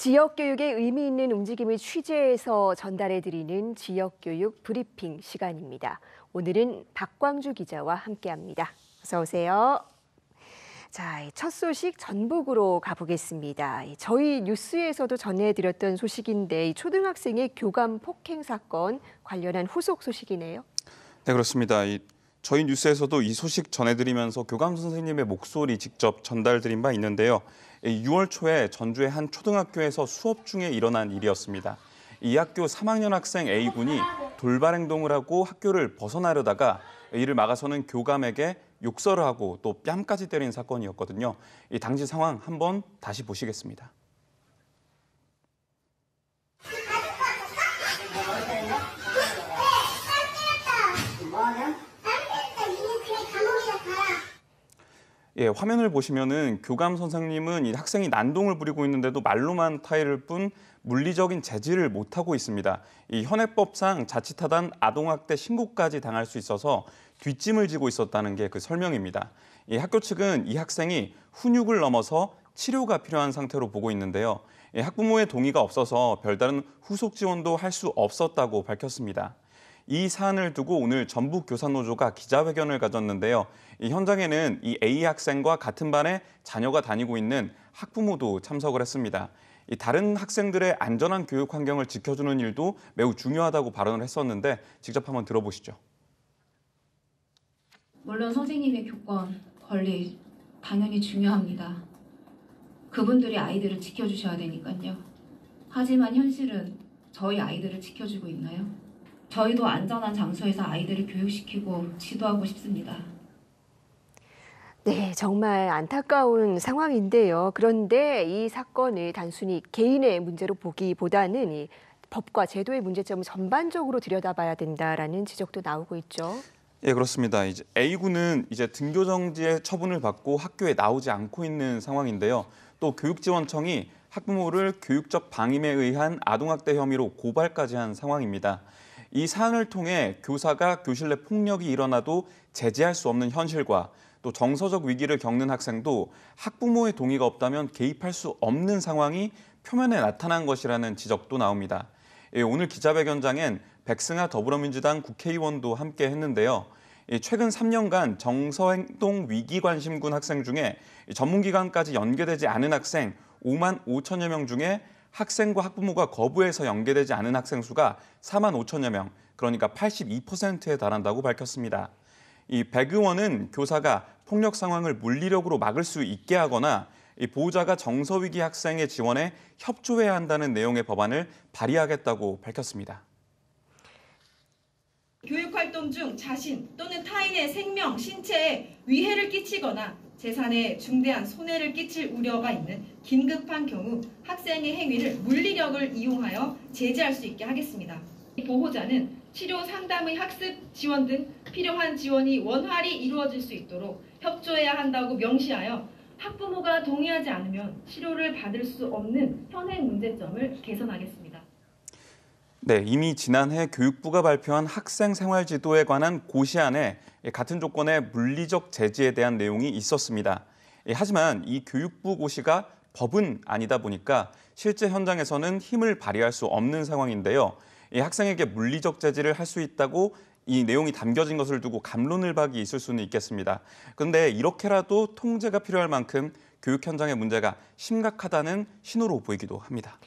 지역 교육에 의미 있는 움직임을 취재해서 전달해 드리는 지역 교육 브리핑 시간입니다. 오늘은 박광주 기자와 함께합니다. 어서 오세요. 자, 첫 소식 전북으로 가보겠습니다. 저희 뉴스에서도 전해드렸던 소식인데 초등학생의 교감 폭행 사건 관련한 후속 소식이네요. 네 그렇습니다. 이, 저희 뉴스에서도 이 소식 전해드리면서 교감 선생님의 목소리 직접 전달드린 바 있는데요. 6월 초에 전주의 한 초등학교에서 수업 중에 일어난 일이었습니다. 이 학교 3학년 학생 A군이 돌발 행동을 하고 학교를 벗어나려다가 이를 막아서는 교감에게 욕설을 하고 또 뺨까지 때린 사건이었거든요. 이 당시 상황 한번 다시 보시겠습니다. 예, 화면을 보시면은 교감 선생님은 이 학생이 난동을 부리고 있는데도 말로만 타이를 뿐 물리적인 제지를 못하고 있습니다. 이 현행법상 자칫하단 아동학대 신고까지 당할 수 있어서 뒷짐을 지고 있었다는 게 그 설명입니다. 이 학교 측은 이 학생이 훈육을 넘어서 치료가 필요한 상태로 보고 있는데요. 이 학부모의 동의가 없어서 별다른 후속 지원도 할 수 없었다고 밝혔습니다. 이 사안을 두고 오늘 전북 교사노조가 기자회견을 가졌는데요. 이 현장에는 이 A 학생과 같은 반에 자녀가 다니고 있는 학부모도 참석을 했습니다. 이 다른 학생들의 안전한 교육 환경을 지켜주는 일도 매우 중요하다고 발언을 했었는데 직접 한번 들어보시죠. 물론 선생님의 교권, 권리 당연히 중요합니다. 그분들이 아이들을 지켜주셔야 되니까요. 하지만 현실은 저희 아이들을 지켜주고 있나요? 저희도 안전한 장소에서 아이들을 교육시키고 지도하고 싶습니다. 네, 정말 안타까운 상황인데요. 그런데 이 사건을 단순히 개인의 문제로 보기보다는 이 법과 제도의 문제점을 전반적으로 들여다봐야 된다라는 지적도 나오고 있죠. 예, 그렇습니다. 이제 A군은 이제 등교 정지의 처분을 받고 학교에 나오지 않고 있는 상황인데요. 또 교육지원청이 학부모를 교육적 방임에 의한 아동학대 혐의로 고발까지 한 상황입니다. 이 사안을 통해 교사가 교실 내 폭력이 일어나도 제재할 수 없는 현실과 또 정서적 위기를 겪는 학생도 학부모의 동의가 없다면 개입할 수 없는 상황이 표면에 나타난 것이라는 지적도 나옵니다. 예, 오늘 기자회견장엔 백승하 더불어민주당 국회의원도 함께 했는데요. 최근 3년간 정서행동 위기관심군 학생 중에 전문기관까지 연계되지 않은 학생 5만 5천여 명 중에 학생과 학부모가 거부해서 연계되지 않은 학생 수가 4만 5천여 명, 그러니까 82%에 달한다고 밝혔습니다. 이백 의원은 교사가 폭력 상황을 물리력으로 막을 수 있게 하거나 이 보호자가 정서위기 학생의 지원에 협조해야 한다는 내용의 법안을 발의하겠다고 밝혔습니다. 교육활동 중 자신 또는 타인의 생명, 신체에 위해를 끼치거나 재산에 중대한 손해를 끼칠 우려가 있는 긴급한 경우 학생의 행위를 물리력을 이용하여 제재할 수 있게 하겠습니다. 보호자는 치료 상담의 학습 지원 등 필요한 지원이 원활히 이루어질 수 있도록 협조해야 한다고 명시하여 학부모가 동의하지 않으면 치료를 받을 수 없는 현행 문제점을 개선하겠습니다. 네, 이미 지난해 교육부가 발표한 학생 생활 지도에 관한 고시안에 같은 조건의 물리적 제지에 대한 내용이 있었습니다. 하지만 이 교육부 고시가 법은 아니다 보니까 실제 현장에서는 힘을 발휘할 수 없는 상황인데요. 이 학생에게 물리적 제지를 할 수 있다고 이 내용이 담겨진 것을 두고 감론을 박이 있을 수는 있겠습니다. 그런데 이렇게라도 통제가 필요할 만큼 교육 현장의 문제가 심각하다는 신호로 보이기도 합니다.